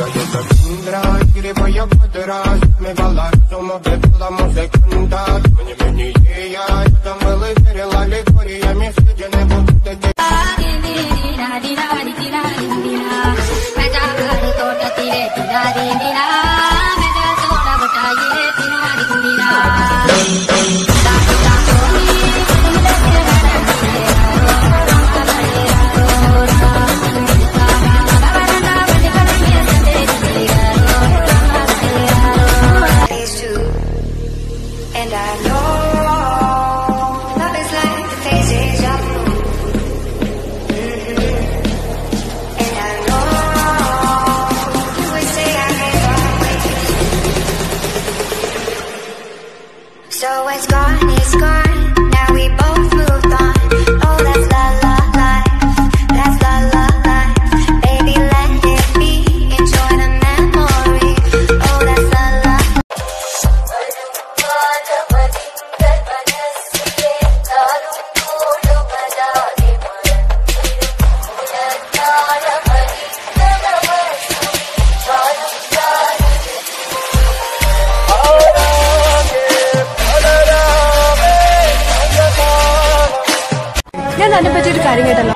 to jest Indra Grywa jak wodra Śmiewala rozum obiewala muzykanta Mnie mnie nie ja Jadam wylewerila likoriami Wstydzeny budyty Dira dira dira dira dira Meta kari to tatire dira dira So it's gone, it's gone. ഞാൻ അതിനെപ്പറ്റി ഒരു കാര്യം കേട്ടല്ലോ